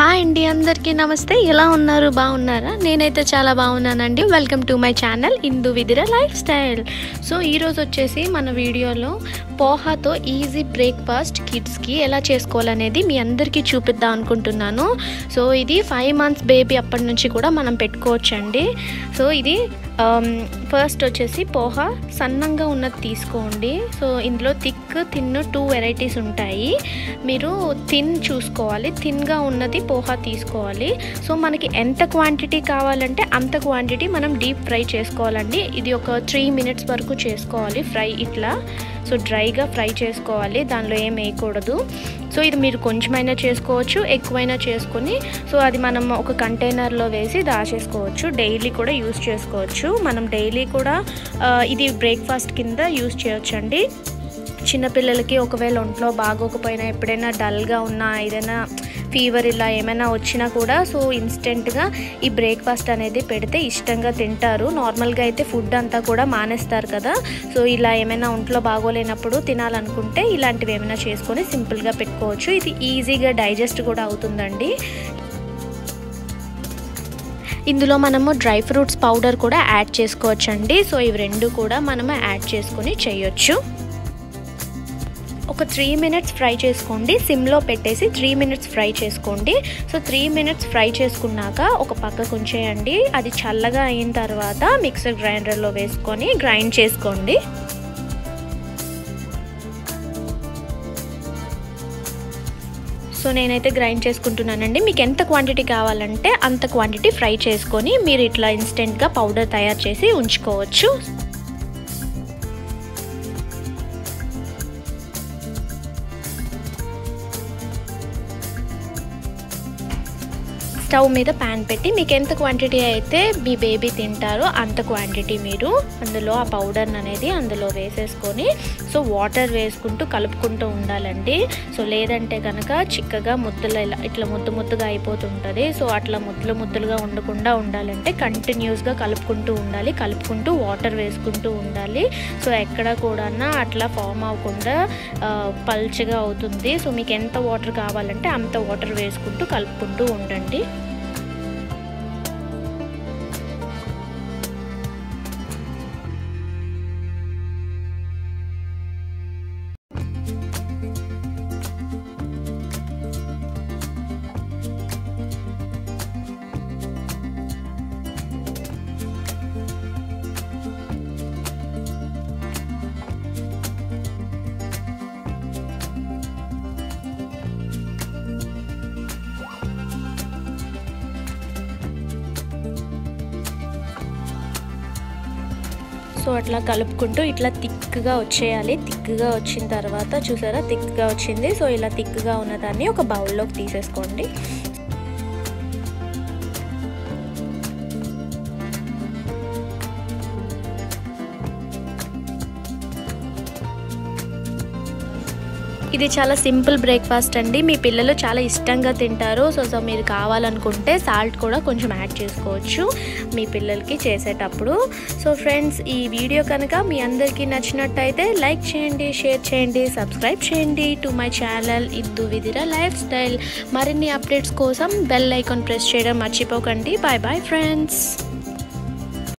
Hi అండి అందరికీ నమస్తే. ఎలా ఉన్నారు? బాగున్నారా? నేనైతే చాలా బాగున్నానండి. Welcome to my channel Indu విదిర lifestyle so ఈరోజు వచ్చేసి మన వీడియోలో పోహాతో ఈజీ బ్రేక్ఫాస్ట్ కిడ్స్కి ఎలా చేసుకోవాలనేది మీ అందరికీ చూపిద్దాం అనుకుంటున్నాను. సో ఇది ఫైవ్ మంత్స్ బేబీ అప్పటి నుంచి కూడా మనం పెట్టుకోవచ్చండి. సో ఇది Um, ఫస్ట్ వచ్చేసి పోహా సన్నంగా ఉన్నది తీసుకోండి. సో ఇందులో థిక్ థిన్ టూ వెరైటీస్ ఉంటాయి. మీరు థిన్ చూసుకోవాలి. థిన్గా ఉన్నది పోహా తీసుకోవాలి. సో మనకి ఎంత క్వాంటిటీ కావాలంటే అంత క్వాంటిటీ మనం డీప్ ఫ్రై చేసుకోవాలండి. ఇది ఒక త్రీ మినిట్స్ వరకు చేసుకోవాలి ఫ్రై ఇట్లా. సో డ్రైగా ఫ్రై చేసుకోవాలి దానిలో ఏం వేయకూడదు. సో ఇది మీరు కొంచెమైనా చేసుకోవచ్చు ఎక్కువైనా చేసుకొని సో అది మనం ఒక కంటైనర్లో వేసి దాచేసుకోవచ్చు. డైలీ కూడా యూస్ చేసుకోవచ్చు. మనం డైలీ కూడా ఇది బ్రేక్ఫాస్ట్ కింద యూస్ చేయొచ్చండి. చిన్నపిల్లలకి ఒకవేళ ఒంట్లో బాగోకపోయినా ఎప్పుడైనా డల్గా ఉన్నా ఏదైనా ఫీవర్ ఇలా ఏమైనా వచ్చినా కూడా సో ఇన్స్టెంట్గా ఈ బ్రేక్ఫాస్ట్ అనేది పెడితే ఇష్టంగా తింటారు. నార్మల్గా అయితే ఫుడ్ అంతా కూడా మానేస్తారు కదా. సో ఇలా ఏమైనా ఒంట్లో బాగోలేనప్పుడు తినాలనుకుంటే ఇలాంటివి ఏమైనా చేసుకొని సింపుల్గా పెట్టుకోవచ్చు. ఇది ఈజీగా డైజెస్ట్ కూడా అవుతుందండి. ఇందులో మనము డ్రై ఫ్రూట్స్ పౌడర్ కూడా యాడ్ చేసుకోవచ్చండి. సో ఇవి రెండు కూడా మనము యాడ్ చేసుకొని చేయొచ్చు. ఒక త్రీ మినిట్స్ ఫ్రై చేసుకోండి. సిమ్లో పెట్టేసి త్రీ మినిట్స్ ఫ్రై చేసుకోండి. సో త్రీ మినిట్స్ ఫ్రై చేసుకున్నాక ఒక పక్కకు ఉంచేయండి. అది చల్లగా అయిన తర్వాత మిక్సర్ గ్రైండర్లో వేసుకొని గ్రైండ్ చేసుకోండి. సో నేనైతే గ్రైండ్ చేసుకుంటున్నానండి. మీకు ఎంత క్వాంటిటీ కావాలంటే అంత క్వాంటిటీ ఫ్రై చేసుకొని మీరు ఇట్లా ఇన్స్టెంట్గా పౌడర్ తయారు చేసి ఉంచుకోవచ్చు. స్టవ్ మీద ప్యాన్ పెట్టి మీకు ఎంత క్వాంటిటీ అయితే మీ బేబీ తింటారో అంత క్వాంటిటీ మీరు అందులో ఆ పౌడర్ అనేది అందులో వేసేసుకొని సో వాటర్ వేసుకుంటూ కలుపుకుంటూ ఉండాలండి. సో లేదంటే కనుక చిక్కగా ముద్దలు ఇలా ఇట్లా ముద్దు ముద్దుగా అయిపోతుంటుంది. సో అట్లా ముద్దలు ముద్దలుగా ఉండకుండా ఉండాలంటే కంటిన్యూస్గా కలుపుకుంటూ ఉండాలి. కలుపుకుంటూ వాటర్ వేసుకుంటూ ఉండాలి. సో ఎక్కడ కూడా అట్లా ఫామ్ అవ్వకుండా పల్చగా అవుతుంది. సో మీకు ఎంత వాటర్ కావాలంటే అంత వాటర్ వేసుకుంటూ కలుపుకుంటూ ఉండండి. సో అట్లా కలుపుకుంటూ ఇట్లా థిక్గా వచ్చేయాలి. థిక్గా వచ్చిన తర్వాత చూసారా? థిక్గా వచ్చింది. సో ఇలా థిక్గా ఉన్నదాన్ని ఒక బౌల్లోకి తీసేసుకోండి. ఇది చాలా సింపుల్ బ్రేక్ఫాస్ట్ అండి. మీ పిల్లలు చాలా ఇష్టంగా తింటారు. సో సో మీరు కావాలనుకుంటే సాల్ట్ కూడా కొంచెం యాడ్ చేసుకోవచ్చు మీ పిల్లలకి చేసేటప్పుడు. సో ఫ్రెండ్స్ ఈ వీడియో కనుక మీ అందరికీ నచ్చినట్టయితే లైక్ చేయండి షేర్ చేయండి సబ్స్క్రైబ్ చేయండి టు మై ఛానల్ ఇద్దు విదిరా లైఫ్ స్టైల్. మరిన్ని అప్డేట్స్ కోసం బెల్ ఐకాన్ ప్రెస్ చేయడం మర్చిపోకండి. Bye bye friends.